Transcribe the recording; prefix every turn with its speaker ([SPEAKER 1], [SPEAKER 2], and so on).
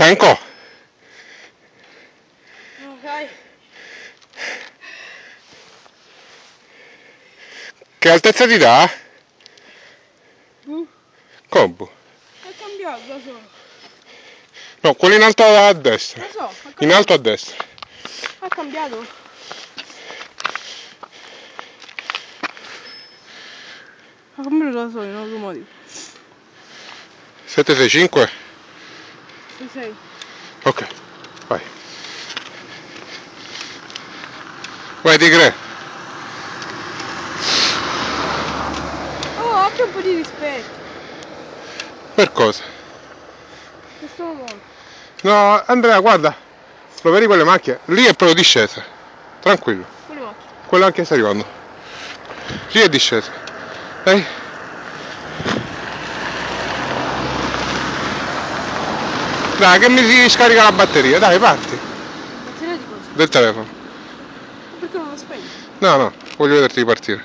[SPEAKER 1] Stanco?
[SPEAKER 2] No, dai.
[SPEAKER 1] Che altezza ti dà?
[SPEAKER 2] Uh,
[SPEAKER 1] Cobu.
[SPEAKER 2] è cambiato da solo.
[SPEAKER 1] No, quello in alto a destra.
[SPEAKER 2] Lo so,
[SPEAKER 1] In alto a destra.
[SPEAKER 2] Ha cambiato. Ha cambiato da solo in automatico.
[SPEAKER 1] 765?
[SPEAKER 2] Ci sei.
[SPEAKER 1] Ok, vai. Vai Tigre.
[SPEAKER 2] Oh, abbia un po' di rispetto.
[SPEAKER 1] Per cosa?
[SPEAKER 2] Questo mondo.
[SPEAKER 1] No, Andrea, guarda. Lo vedi quelle macchie? Lì è proprio discesa. Tranquillo.
[SPEAKER 2] Quelle.
[SPEAKER 1] Quello anche sta arrivando. Lì è discesa. Dai. Dai, che mi si scarica la batteria. Dai, parti.
[SPEAKER 2] Batteria di cosa?
[SPEAKER 1] Del telefono.
[SPEAKER 2] Perché non lo spegni?
[SPEAKER 1] No, no, voglio vederti partire.